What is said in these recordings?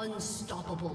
Unstoppable.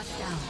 Shut down.